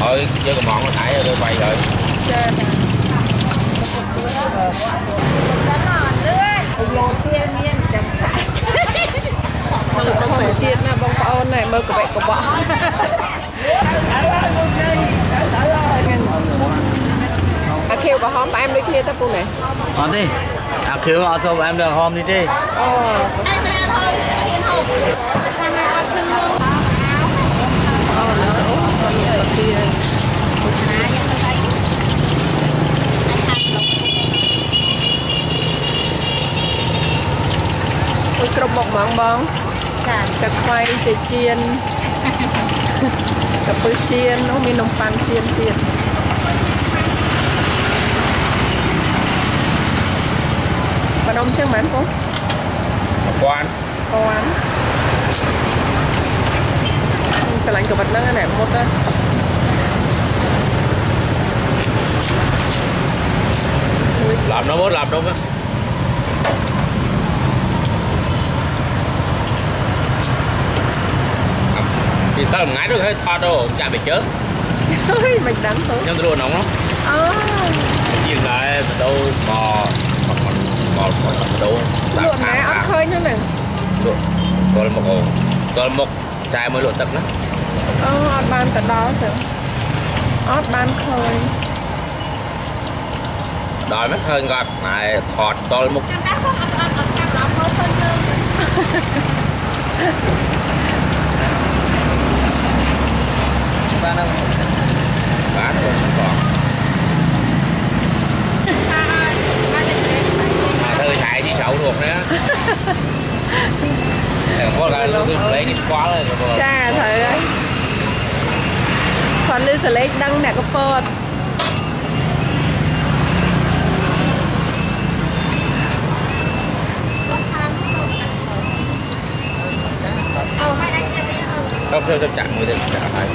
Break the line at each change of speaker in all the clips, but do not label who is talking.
thôi chơi còn mòn nó thải rồi tôi quay rồi.
Sự tâm
hồn chiên là bông con này
mơ của bạn của bọn. À kêu có hóm em đi kia tập luôn này. Còn đi. À kêu ở cho em được hóm đi đi ờ. មួយគ្រប់មុខហ្មងបង
ចា
ចាក់ខ្វៃចេជៀនកាពឹសជៀននោះមាននំប៉័ងជៀនទៀតបណ្ដុំចឹងមែនបង
một quan
ពាន់ស្រឡាញ់ក្បិតហ្នឹងណែមុតណាមួ យ
làm nó bớt làm đúng á thì sao làm ngái được hết thoa đâu chả bị chớ
អើយមិនដឹងទៅ
nhưng tôi đồ nóng lắm
អូ
chiên lại từ đâu bò bò bò bò từ đâu
លក់ណែអត់ឃើញហ្នឹង
luộc còn một ổ còn một chai mới luộc tật đó
អូអត់បានទៅដល់ចឹងអត់បានឃើញ
đòi mất hơn gọt này thọt tôi một
ចាំដែរគាត់អត់អត់អត់ចាំដល់មកទៅយើង
bán không?
Bán rồi, không còn. Mà thơ thải chỉ xấu được nữa Có là lấy cái quá rồi
cha thời ấy Còn lưu xử lý đăng nè có phơt không sao sao chặn người ta chặn lại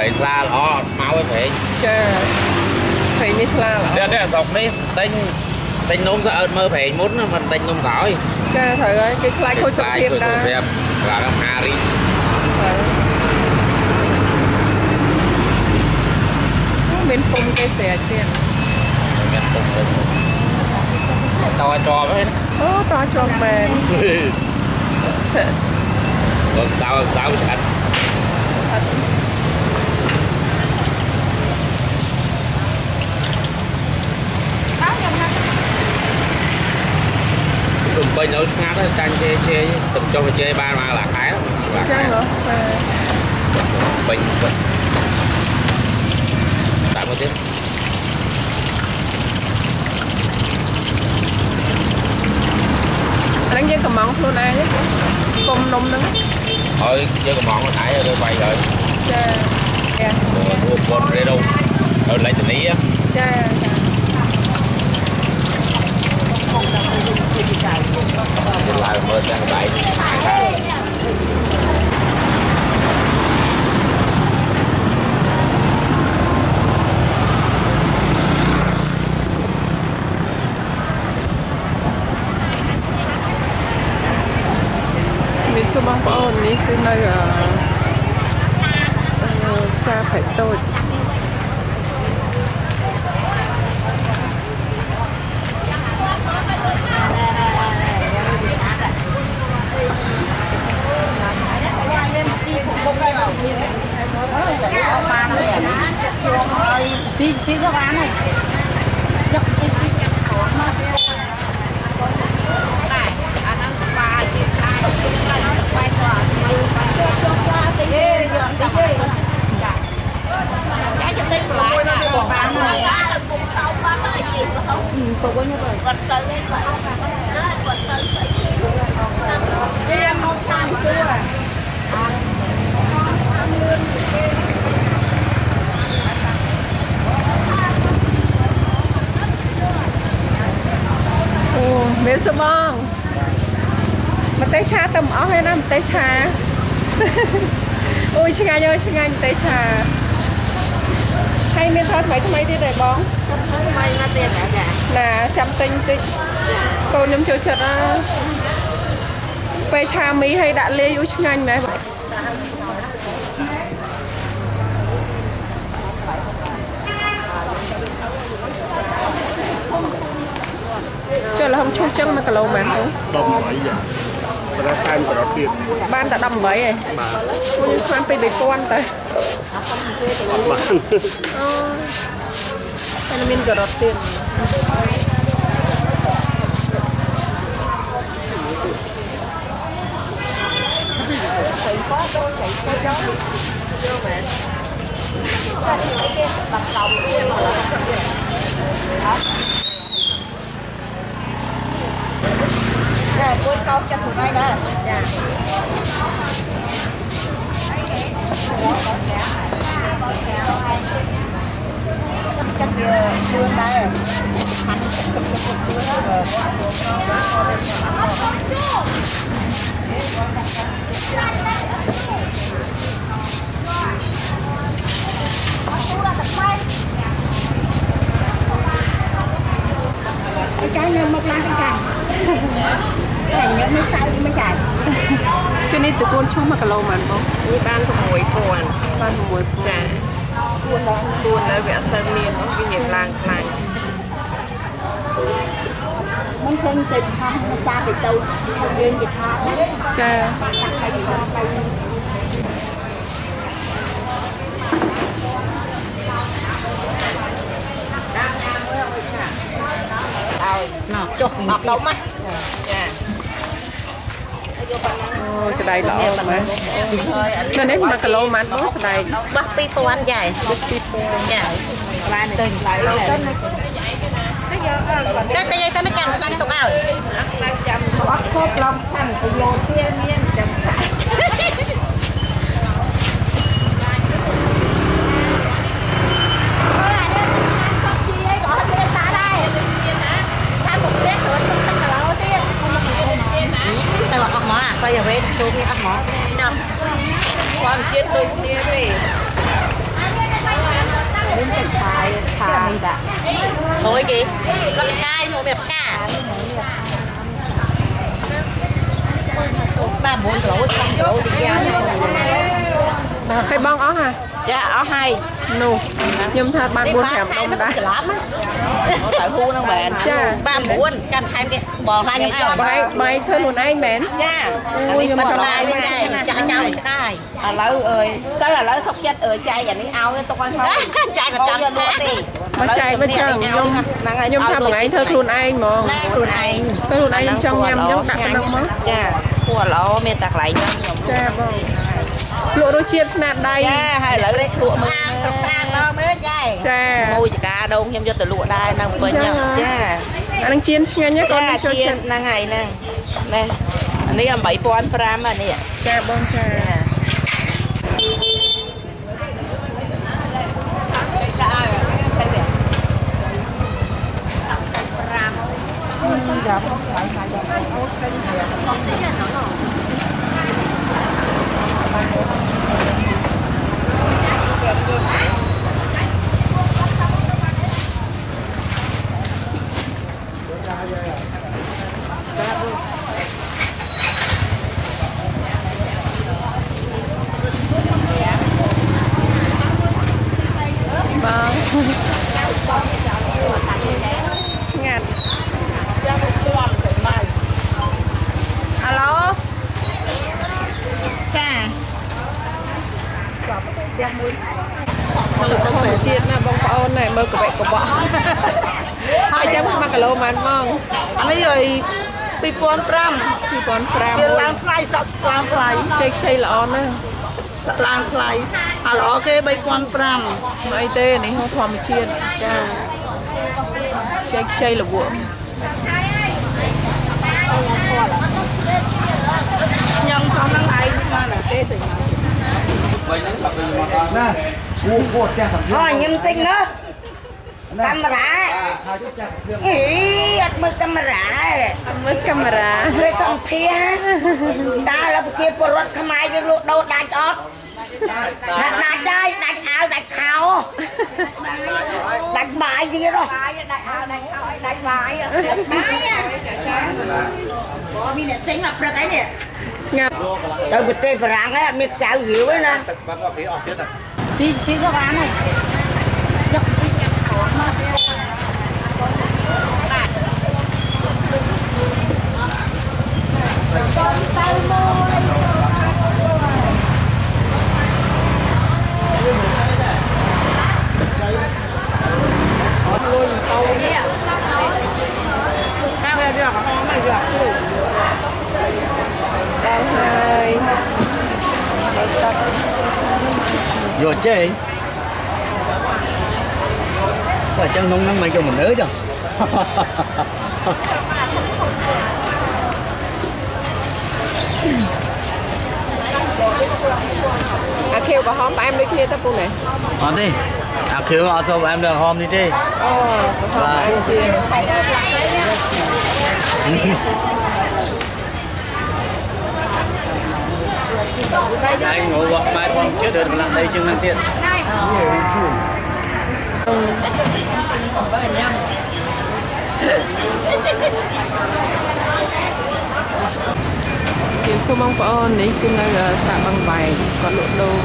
ពត
អូហើយដាច់ទៀតទៀតអូ
không theo chấp chặn mới được trả phải không phải la lo máu ấy phải
ចាព្រៃនេះថ្លាល្អ
đây đây là dọc đi đánh đánh nôm sợ mơ phải muốn mà đánh nôm khỏi
ចាត្រូវហើយគេខ្លាចខូចសុខភាពដែរ
đẹp là nó hà đi
ត្រូវមានពុំគេស្រែកទៀត
miền tùng to cho với
អូតជាប់មែន
còn sao sao chẳng tụm bình ở ngắt đó canh chê chê tụm cho mà chê ba mà là cái đó là
ចឹង
cái
ហ៎ចា
bình bình tại một tiếng
អាហ្នឹងយើងកំងខ្លួនឯងពុំនំហ្នឹង
thôi chơi cái món nó thải rồi quay rồi
ចាចា
rồi mua con rê đâu rồi lấy tình ý á
ចាចា
thì lại mơ sang bảy hai
មានសួរបងប្អូននេះគឺនៅអឺអឺផ្សារផៃតូច
បានហើយជួងឲ្យទីទីក៏បានហើយយកទីទីចាប់ខំមកតែអាហ្នឹងបាយទីខាយទីខាយបាយគាត់មើលបាយយកយកឡាទីទេយកទីទេចាចាចាំតែបន្លាយណាបានហើយគុំសោបានហើយទីក៏ទៅវិញទៅគាត់ទៅឯងគាត់គាត់ទៅស្អីគេមកតាមសួរ
អូមានសួរបង ម្ទេសឆាទៅមិនអស់ទេណាម្ទេសឆាអូយឆ្ងាញ់អើយឆ្ងាញ់ម្ទេសឆាហើយមានថតថ្មីថ្មីទៀតទេបង
ថ្មីមកទៀតចាចា
ណាចាំទិញតិចកូនខ្ញុំចូលចិត្តណាពេលឆាមីឲ្យដាក់លាយយូរឆ្ងាញ់មែនចុះលហុំឈូសចឹង1គីឡូមែនទេ
18យ៉ា ប្រហែលតាមក្រោយទៀត
បានតែ18ឯងពួកខ្ញុំស្មានពី3000ទៅ
អត់បាន
អូតែមានការ៉ុតទៀតជនេះតកូ
bốn con cho tụi bay đó dạ chất vừa đây hành cực cực cực đó
cái lên một lá cái càng
នឈូស1គីឡូមែនបង
នេះបាន6000
បាន6
ចាពួនលើវាអត់សូវមានហ្នឹងវាញៀមឡើងខ្លាំង
មិនឃើញទៅថាមិនតាទៅទៅយើងគេថា
ចា
ណោះចុះអត់ដុំណាចា
អូស្ដៃល្អមែននៅនេះ1គីឡូមែនបងស្ដៃ
បោះ2000ចាចាបានទៅឡាយទៅទៅទៅយាយទៅកាន់ដាច់ទុកឲ្យចាំអត់ខប់ឡំខាងទៅយកទៀតមាន មកបើយ៉ាងវេទូនេះអស់មកចាំความជាតិដូចគ្នាទេមានទឹកឆាយឆាយដាក់អូយគេទឹកឆាយមកមានផ្កាបាទមួយគីឡូចំគីឡូទីយ៉ាង
ហើយបងអស់ហ่ะ
ចាអស់ហើយ
នោះខ្ញុំថាបាន4 5ដុំដែរ
ច្រឡំទៅហូនឹងមែន
ចា
បាទ9កាន់ថែមគេបងថាខ្ញុំឲ្យ
បាយបាយធ្វើខ្លួនឯងមែន
ចា
អូយខ្ញុំ
មិន
ឆ្ស្លា
ដា
យ
យ
មែ
វិញ
ន
ដែរចាក់ចោលស្ដាយ
ឥឡូវអើយទៅឥឡូវសុកចិត្តអើយចែកអានេះឲ្យទុកឲ្យផង
ចាយក៏ចាំ
យកល
ស្ដា
ក់
យ
ទេ
មកចែកមកចឹងខ្ញុំ
ហ្នឹងហើយ
ខ្ញុំថាបងឯងធ្វើខ្លួនឯងហ្មង
ខ្លួនឯង
ធ្វើខ្លួនឯងចង់ញ៉ាំអញ្ចឹងដាក់ប៉ុណ្ណឹងមក
ចាគួរល្អមានតែកន្លែងញ៉ាំខ្ញុំ
ចាបង លក់រសជាតិស្នាដៃ
ចាហើយឥឡូវលេខលក់មើល
តាមទៅតាមដល់មើលយាយ
ចា
មួយចកាដងខ្ញុំយកទៅលក់ដែរនៅពេញហ្នឹងចា
អានឹងជៀនឆ្ងាញ់ណាកូន
ចា
ចូល
ជា
ចិត្ត
ហ្នឹងហើយហ្នឹងនេះអានេះ8500អានេះ
ចាបងចាបងស្ងាត់អាឡូចាសុខធម្មជាតិណាបងប្អូនណែមើលកបិកបកហើយចាំ1គីឡូម៉ានហ្មង
អានេះអើយ2005
2005
វាឡើងថ្លៃសក់ឡើងថ្លៃ
ខ្ចីខ្ចីល្អណាស់
សក់ឡើងថ្លៃអាល្អគេ3500
មិនអីទេនេះហូរធម្មជាតិចាខ្ចីខ្ចីលវក់
ខ្ញុំសំហ្នឹងឯងស្មានតែទេសិញអូញឹមតិចណា កាមេរ៉ាអីអត់មើលកាមេរ៉ា
មើលកាមេរ៉ា
ធ្វើសម្ភារតើលោកប្រជាពលរដ្ឋខ្មែរយើងលក់ដូរដាច់អត់ដាច់ហើយដាច់អាវដាច់ខោដាច់បាយទៀតហ៎
ដាច់អើដាច់អើដាច់បាយបាយមានអ្នកទិញមកព្រឹកអីនេះ
ស្ងាត់
ទៅប្រទេសបារាំងហ្នឹងអត់មានចៅរាវទេណា
ទឹកបាត់អស់គេអស់ទៀត
ទីទីក៏បានហើយ
Rồi chê Sao chân nông nắng mày cho mình nữa chứ.
អាខៀវក្រហមផ្អែមដូចគ្នាទៅពូណែ
Ờ đi À kêu ở cho em được hôm đi đi
អូក្រហមផ្អែមជាង
Anh ngủ vào mai con chưa được làm đây chừng năng tiện
ជំរា បសួរបងប្អូននេះគឺនៅសាកបឹងបែកគាត់លក់ដូង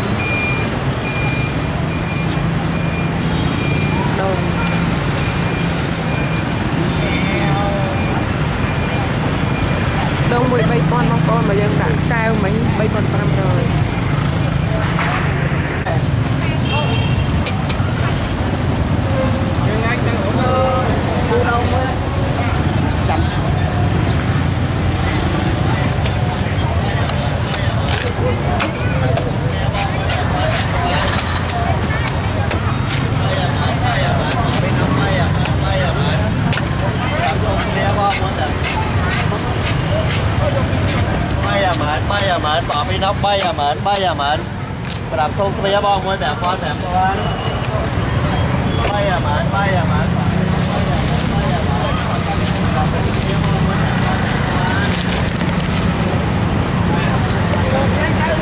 ដូងដូងមួយ3000បងប្អូនបើយើងដាក់កែវមិញ3500
mệnh ba giờ mệnh mình làm thun bây giờ bon mới đẹp quá đẹp quá. Ba giờ mệnh ba giờ mệnh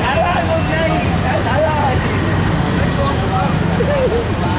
Hãy subscribe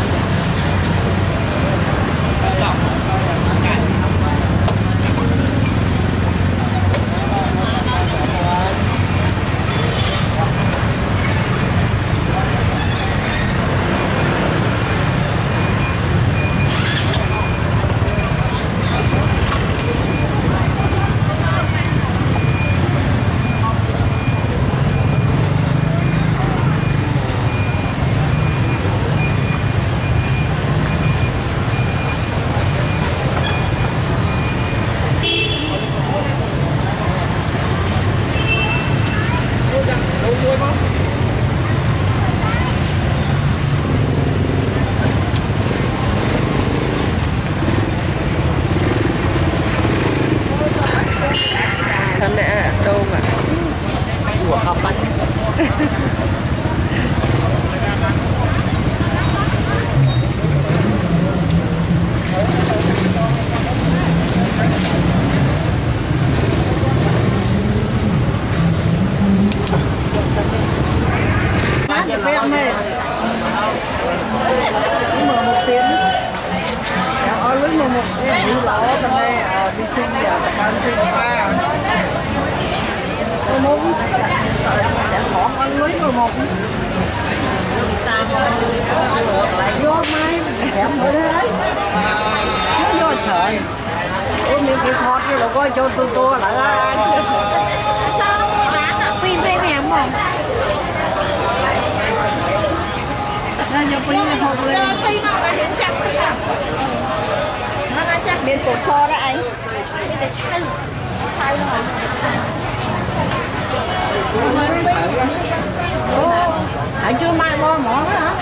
anh chưa mai bo mỏ hả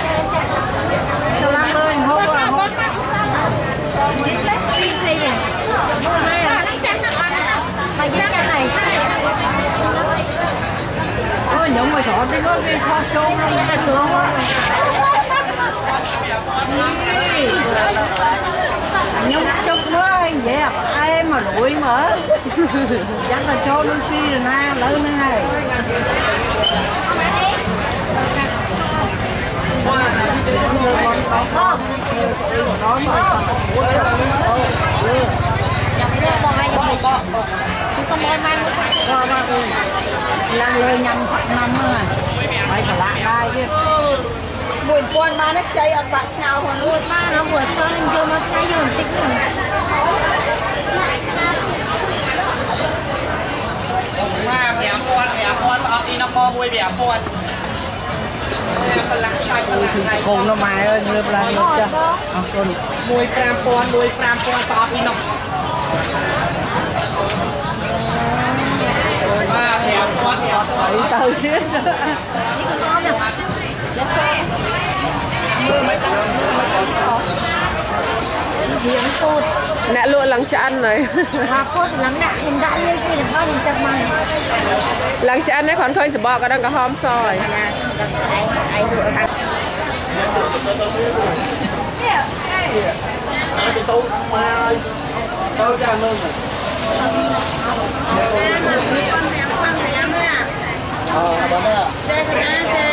tôi lắm ơi
hô qua hô
Ôi, nhúng mà chọn đi có cái kho chôn luôn, cái sướng quá. Nhúng chút nữa anh dẹp, à? ai mà đuổi mở. Chắc là cho đôi chi rồi na, lớn nữa này.
ឡើងលើញ៉ាំផាក់
ណាំហ្នឹងហើយប្រឡាក់ដែរទៀត
មួយពាន់បានខ្ចីអត់បាក់ឆ្ងោហ្នឹង
មួយបានណាមួយសិនយកមកថ្ងៃយកបន្តិចហ្នឹង
5 5000 5000អស់ពីនគរ1 5000 កូន
ណម៉ែអើយមើលឡើងចាស់
អរគុណ15000 15000តោះពីនោះបាទ5000អត់ស្អីទៅទៀតនេះក៏នំដែរមើលមិនដឹងមើលមិនដឹង រៀ
ងពោត
អ្នកលក់ឡើងឆ្អិនហើយ
បាទពោតឡើងដាក់ខ្ញុំដាក់លាយគេរបស់ខ្ញុំចាប់មក
ឡើងឆ្អិនហើយគ្រាន់ឃើញសបកក៏ដឹងក៏ហមសហើយ
ណាដឹងឯងឯងលក់
ខាងនេះឯងទៅមកហើយ
ទៅចាំមើលអូ
បងណាទេទេ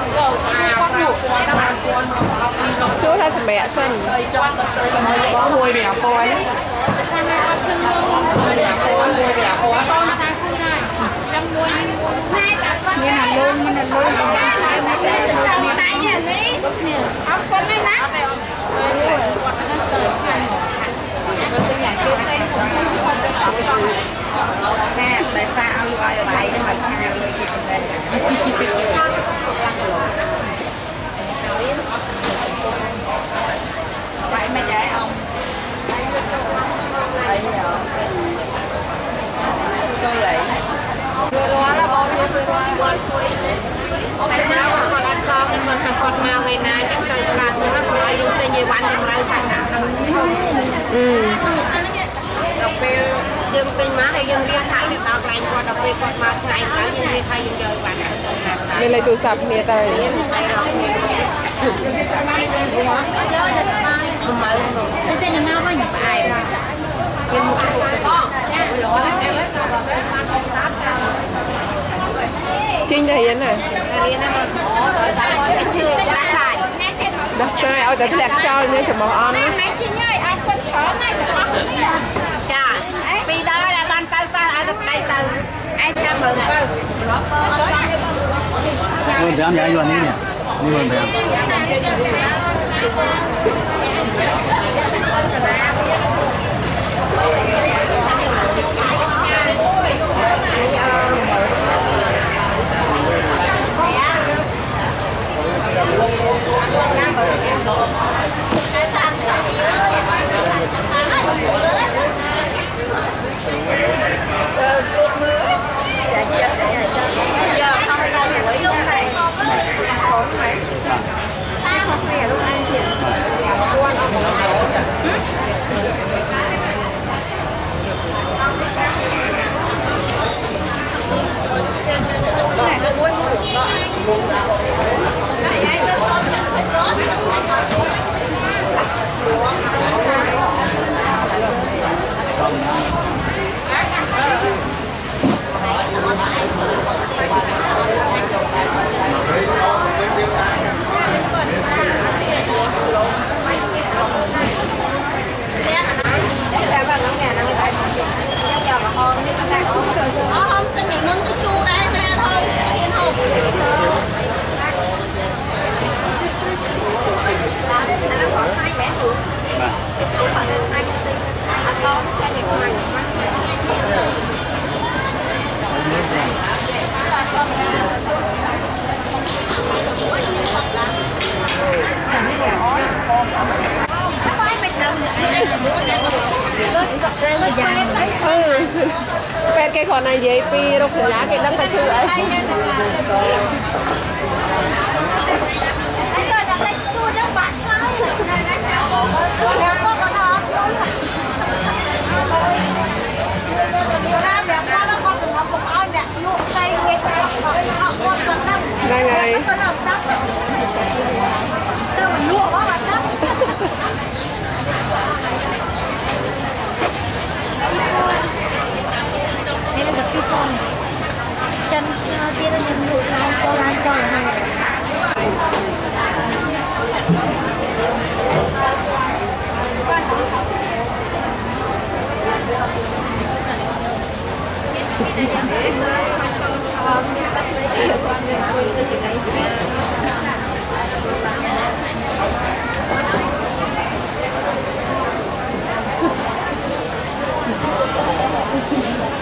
sữa thay sầm bẹ
xanh bỏ mùi bẹ coi như là luôn mình
là luôn Hãy subscribe cho kênh Ghiền Mì Gõ Để không bỏ lỡ những video hấp dẫn Tay nhà ní. Ông con mấy nát.
nè tại sao gọi vậy để mà hàng người chị đây vậy mà để ông đây giờ tôi vậy rồi rồi là bao nhiêu rồi rồi
គាត់អត់កងមិនថាគាត់មកថ្ងៃណាអញ្ចឹងត្រូវស្លាប់នោះគាត់ឲ្យយើងទិញយីវ៉ាន់តម្រូវបញ្ហាហ្នឹង
អឺ
ដល់ពេលយើងពេញមកហើយយើងរៀនថៃទៅដល់កន្លែងគាត់ដល់ពេលគាត់មកថ្ងៃក្រោយយើងរៀនថៃយើងយកវ៉ាន់ទៅតាម
មានលេខទូរស័ព្ទគ្នាទៅ
រៀនថៃដល់គ្នាខ្ញុំមកទៅតែញ៉ាំវិញផ្អែមយើងមកអូយអត់អែមហើយសាប់ដល់បានអត់តាមតាម
ជីងទៅរៀនណា
រៀនណាមកអូដល់តែគឺដាក់ឡាយ
ដោះស្រាយឲ្យតែធ្លាក់ខ្យល់មានចំបោះអន់ណា
ម៉ែជីងហើយអត់គាត់ប្រមហើយចា ពីដល់តែបានទៅទៅឲ្យទៅប្តីទៅឯងចាំមើលទៅ
Luôn phải ăn giá luôn đi nhỉ Luôn phải ăn
ច
អឺគ្រប់មើលតែយ
កតែយកយកខ្ញុំតែ
គេគ្រាន់តែនិយាយពីរោគសញ្ញាគេដឹងថាឈឺអី
Anh ơi, đặt đây xua em đặt cái con chân ờ, kia nó nhân vụ lan cho lan cho này Thank you.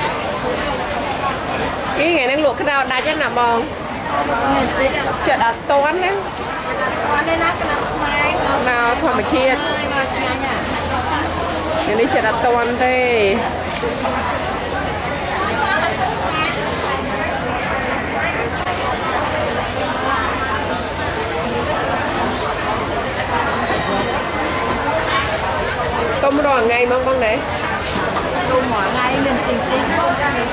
អីថ្ងៃហ្នឹងលក់ក្តៅដាច់ហ្នឹងណាបងចិត្តអត់តន់ណា
con lên lá cái nào mai
ណាធម្មជាតិ
ơi mà chị nhá
ថ្ងៃនេះចិត្តអត់តន់ទេទុំរាល់ថ្ងៃមកបងណែ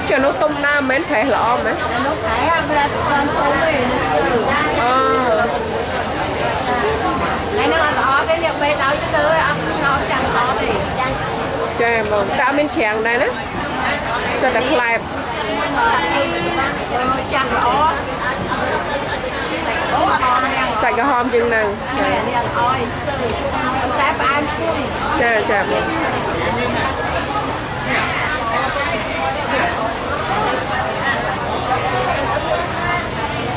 cho nó tung nam mến phải lọ mà.
Nó phải con tôm về
ờ.
Ngày nó lọ cái niệm về tao chứ tôi ăn nó chẳng
lọ gì. cho em mong tao bên chàng này đó. Sao đặt lại?
Chẳng lọ sạch cái hôm
chừng nào. Chà chà.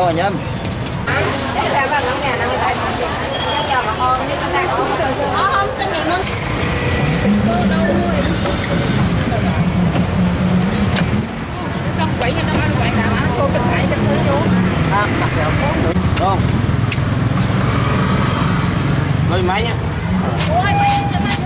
đâu rồi nhâm? Trong quậy thì nó ăn quậy nào ăn cô trên phải trên phố chú à đặt vào phố nữa không lấy máy nhá Ôi, mày, mày, mày.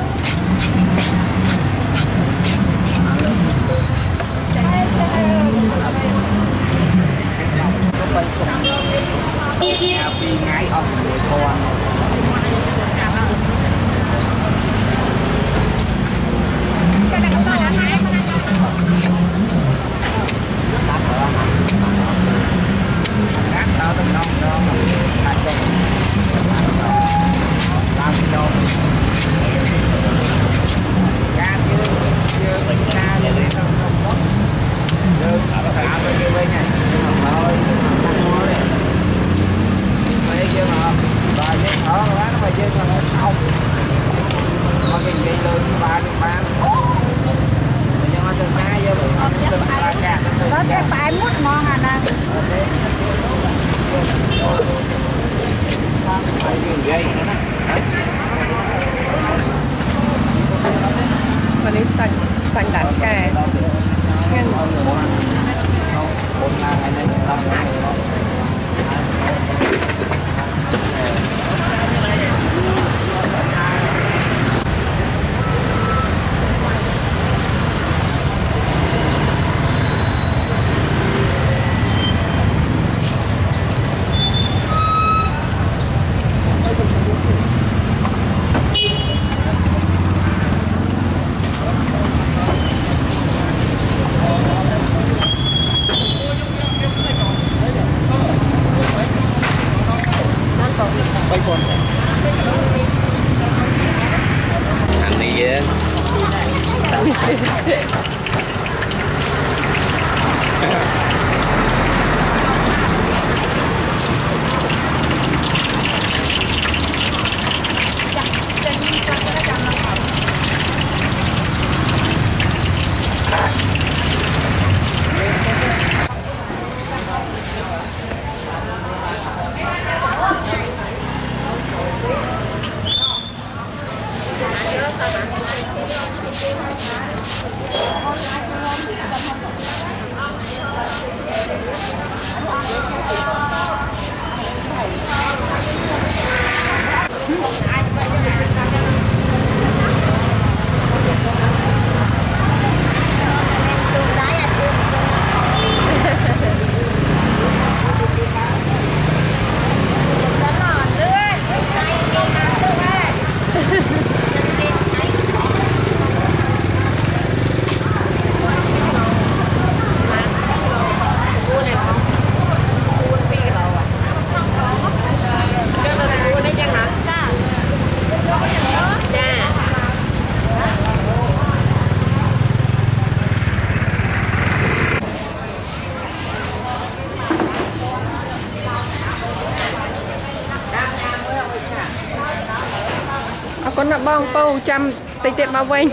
thu chăm tay tiết bao quanh.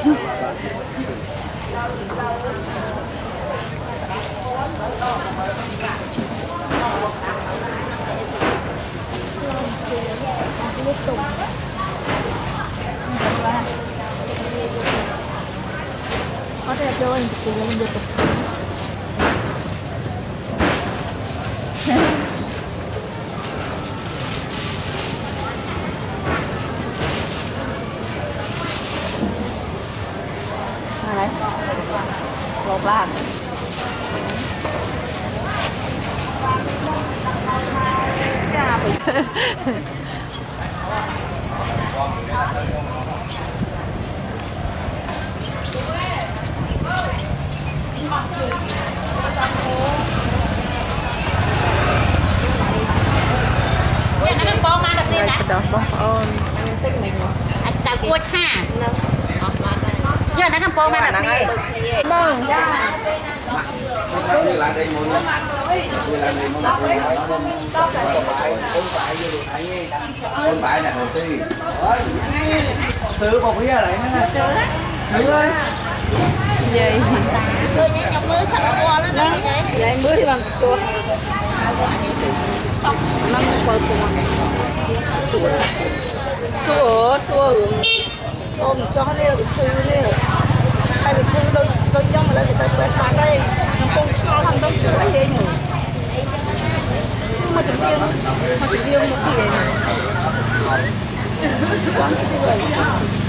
Có
thể cho anh chị lên được
Từ bọc
bia lại nè. Từ ơi.
Vậy.
Tôi nhảy trong mưa sắp qua nó đâu vậy.
Vậy thì bằng chua. Năm qua cùng. Chua, chua. Ôm cho nó đi chua đi. Hay bị chua đôi đôi mà lại bị tay quẹt phạt đây. Nó không cho thằng đông chua gì nữa. Mà chỉ riêng mà chỉ riêng một cái gì này. 왕치가 있어.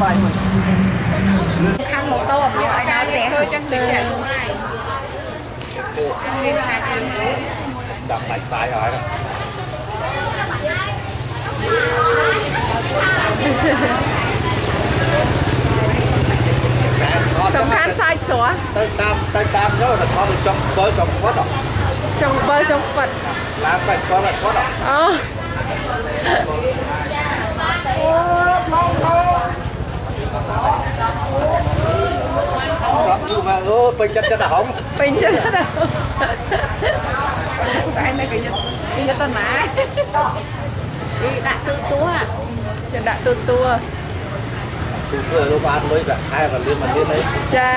bảy ăn một tô một loại đó rẻ
hơn chắc chắn vậy
lại tay rồi đó
sống khán sai sủa Tay tam tay tam
nhớ là con trong bơi trong quất rồi trong bơ trong phật lá cây con là
quất rồi បើចង់ប៉ាត់
ឡើងតែគាត់គាត់
អូ
គាត់យូរមកអូពេញចិត្តចិត្តអាហុង
ពេញចិត្តណាស់
phải này cái cái cái tên mã đi đặt tư túa
จะដាក់ទូទួ
គឺធ្វើលោកបានលុយប្រាក់ខែក៏លៀនមកទៀតទេ
ចា